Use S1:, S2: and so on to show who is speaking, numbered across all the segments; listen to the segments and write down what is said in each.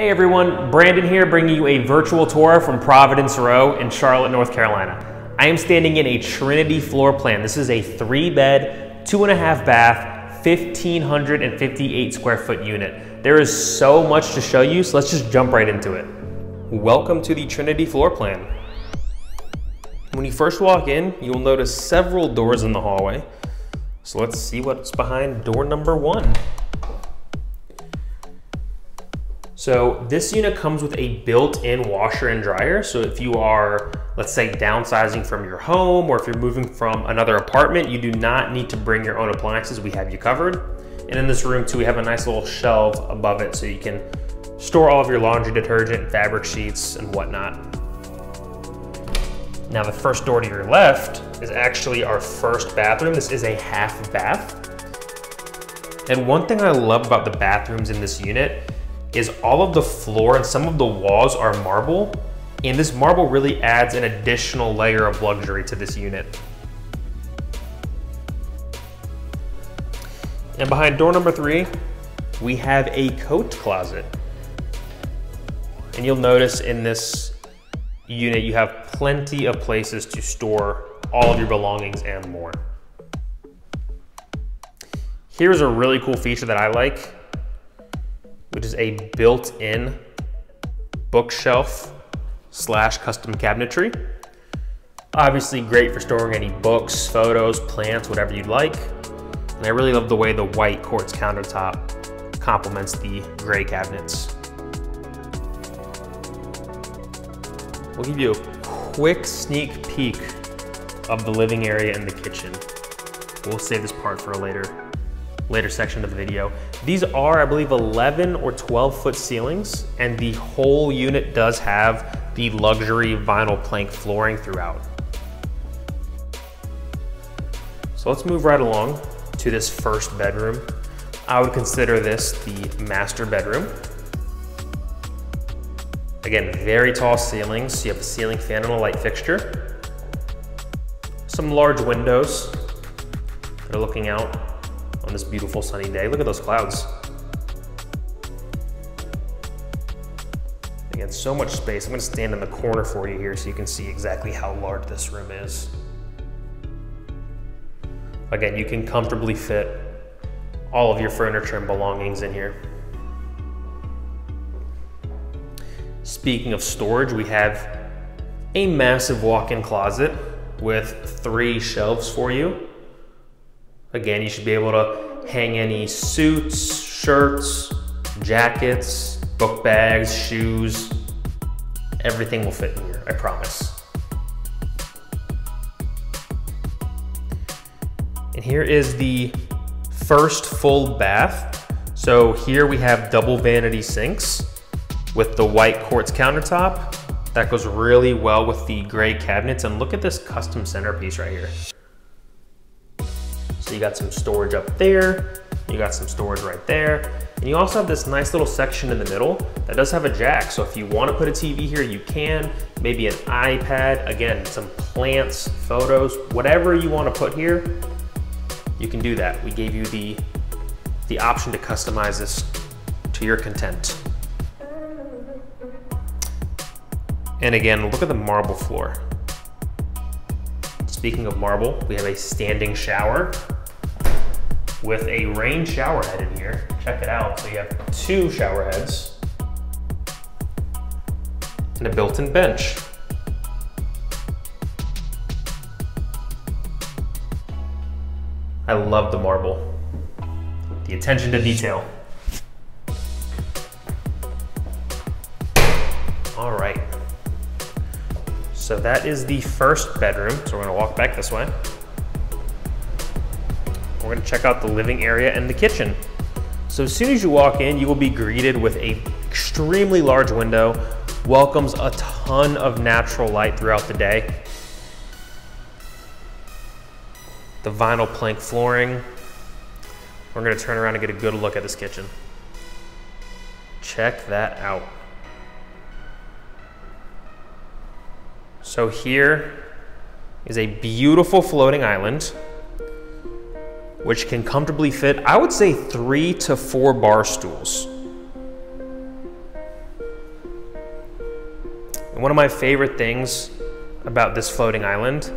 S1: Hey everyone, Brandon here bringing you a virtual tour from Providence Row in Charlotte, North Carolina. I am standing in a Trinity floor plan. This is a three bed, two and a half bath, 1,558 square foot unit. There is so much to show you, so let's just jump right into it. Welcome to the Trinity floor plan. When you first walk in, you will notice several doors in the hallway. So let's see what's behind door number one. So this unit comes with a built-in washer and dryer. So if you are, let's say downsizing from your home or if you're moving from another apartment, you do not need to bring your own appliances. We have you covered. And in this room too, we have a nice little shelf above it so you can store all of your laundry detergent, fabric sheets, and whatnot. Now the first door to your left is actually our first bathroom. This is a half bath. And one thing I love about the bathrooms in this unit is all of the floor and some of the walls are marble. And this marble really adds an additional layer of luxury to this unit. And behind door number three, we have a coat closet. And you'll notice in this unit, you have plenty of places to store all of your belongings and more. Here's a really cool feature that I like which is a built-in bookshelf slash custom cabinetry. Obviously great for storing any books, photos, plants, whatever you'd like. And I really love the way the white quartz countertop complements the gray cabinets. We'll give you a quick sneak peek of the living area and the kitchen. We'll save this part for a later later section of the video. These are, I believe, 11 or 12 foot ceilings, and the whole unit does have the luxury vinyl plank flooring throughout. So let's move right along to this first bedroom. I would consider this the master bedroom. Again, very tall ceilings. You have a ceiling fan and a light fixture. Some large windows that are looking out on this beautiful sunny day. Look at those clouds. Again, so much space. I'm gonna stand in the corner for you here so you can see exactly how large this room is. Again, you can comfortably fit all of your furniture and belongings in here. Speaking of storage, we have a massive walk-in closet with three shelves for you. Again, you should be able to hang any suits, shirts, jackets, book bags, shoes. Everything will fit in here, I promise. And here is the first full bath. So here we have double vanity sinks with the white quartz countertop. That goes really well with the gray cabinets. And look at this custom centerpiece right here. You got some storage up there, you got some storage right there, and you also have this nice little section in the middle that does have a jack. So if you wanna put a TV here, you can, maybe an iPad, again, some plants, photos, whatever you wanna put here, you can do that. We gave you the, the option to customize this to your content. And again, look at the marble floor. Speaking of marble, we have a standing shower with a rain shower head in here. Check it out. So you have two shower heads and a built-in bench. I love the marble. The attention to detail. All right. So that is the first bedroom. So we're gonna walk back this way. We're gonna check out the living area and the kitchen. So as soon as you walk in, you will be greeted with a extremely large window, welcomes a ton of natural light throughout the day. The vinyl plank flooring. We're gonna turn around and get a good look at this kitchen. Check that out. So here is a beautiful floating island which can comfortably fit, I would say three to four bar stools. And one of my favorite things about this floating island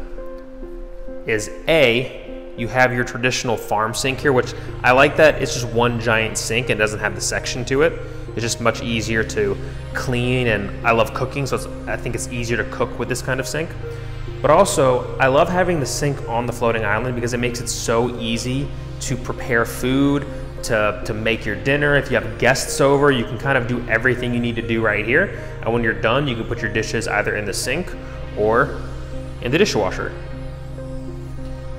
S1: is A, you have your traditional farm sink here, which I like that it's just one giant sink and doesn't have the section to it. It's just much easier to clean and I love cooking, so I think it's easier to cook with this kind of sink. But also, I love having the sink on the floating island because it makes it so easy to prepare food, to, to make your dinner. If you have guests over, you can kind of do everything you need to do right here. And when you're done, you can put your dishes either in the sink or in the dishwasher.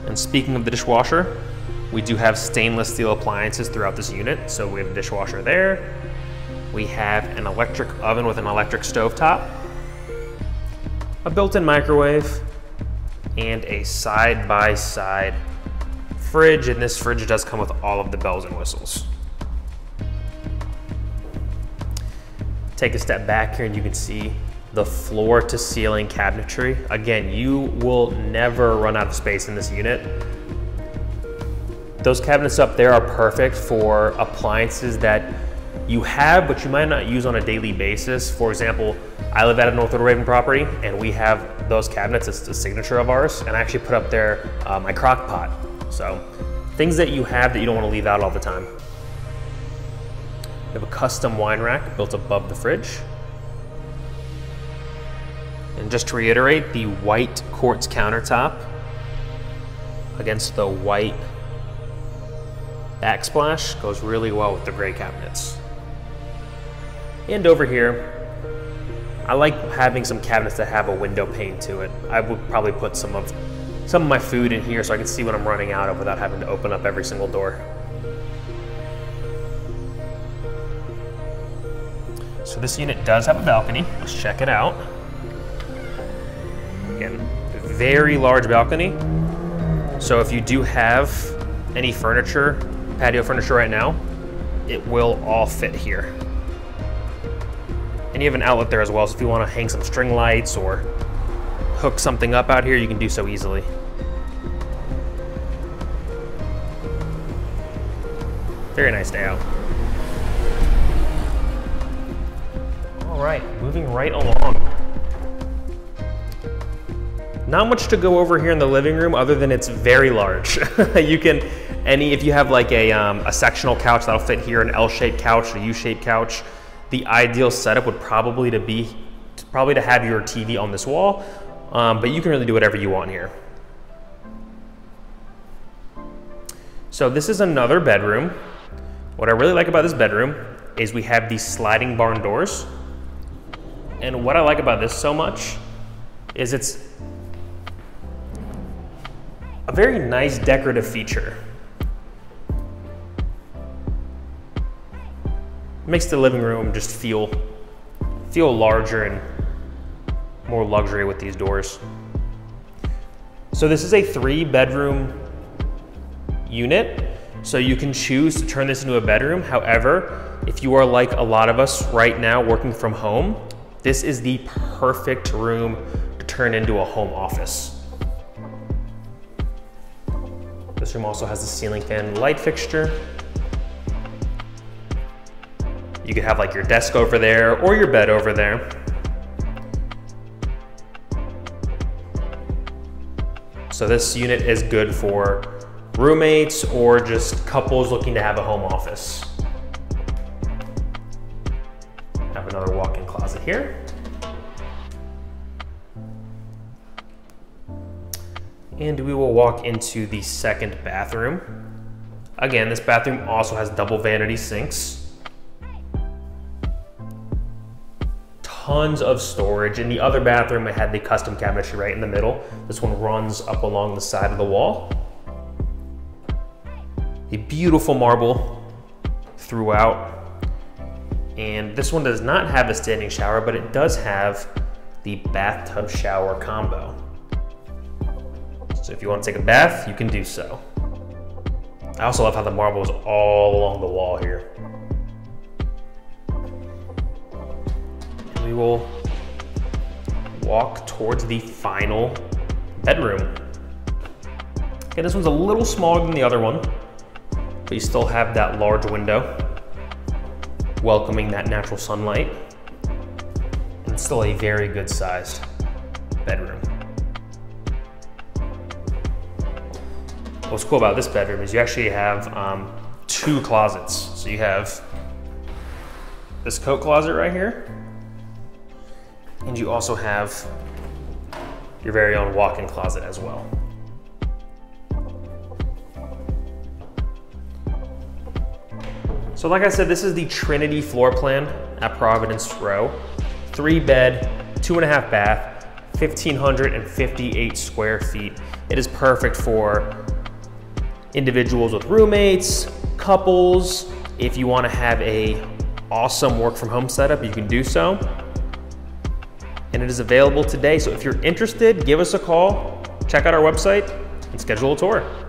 S1: And speaking of the dishwasher, we do have stainless steel appliances throughout this unit. So we have a dishwasher there. We have an electric oven with an electric stove top, a built-in microwave, and a side-by-side -side fridge. And this fridge does come with all of the bells and whistles. Take a step back here and you can see the floor to ceiling cabinetry. Again, you will never run out of space in this unit. Those cabinets up there are perfect for appliances that you have, but you might not use on a daily basis. For example, I live at a Northwood Ravin property and we have those cabinets, it's a signature of ours, and I actually put up there uh, my crock pot. So things that you have that you don't wanna leave out all the time. We have a custom wine rack built above the fridge. And just to reiterate, the white quartz countertop against the white backsplash goes really well with the gray cabinets. And over here, I like having some cabinets that have a window pane to it. I would probably put some of some of my food in here so I can see what I'm running out of without having to open up every single door. So this unit does have a balcony. Let's check it out. Again, very large balcony. So if you do have any furniture, patio furniture right now, it will all fit here. And you have an outlet there as well, so if you want to hang some string lights or hook something up out here, you can do so easily. Very nice day out. All right, moving right along. Not much to go over here in the living room other than it's very large. you can, any, if you have like a, um, a sectional couch that'll fit here, an L-shaped couch, a U-shaped couch, the ideal setup would probably to be, probably to have your TV on this wall, um, but you can really do whatever you want here. So this is another bedroom. What I really like about this bedroom is we have these sliding barn doors. And what I like about this so much is it's a very nice decorative feature. Makes the living room just feel, feel larger and more luxury with these doors. So this is a three bedroom unit. So you can choose to turn this into a bedroom. However, if you are like a lot of us right now working from home, this is the perfect room to turn into a home office. This room also has a ceiling fan light fixture. You could have like your desk over there or your bed over there. So this unit is good for roommates or just couples looking to have a home office. Have another walk-in closet here. And we will walk into the second bathroom. Again, this bathroom also has double vanity sinks. Tons of storage. In the other bathroom, I had the custom cabinetry right in the middle. This one runs up along the side of the wall. A beautiful marble throughout. And this one does not have a standing shower, but it does have the bathtub shower combo. So if you want to take a bath, you can do so. I also love how the marble is all along the wall here. We will walk towards the final bedroom. Okay, this one's a little smaller than the other one, but you still have that large window welcoming that natural sunlight. And still a very good sized bedroom. What's cool about this bedroom is you actually have um, two closets. So you have this coat closet right here, and you also have your very own walk-in closet as well. So like I said, this is the Trinity floor plan at Providence Row. Three bed, two and a half bath, 1,558 square feet. It is perfect for individuals with roommates, couples. If you wanna have a awesome work from home setup, you can do so. And it is available today. So if you're interested, give us a call, check out our website, and schedule a tour.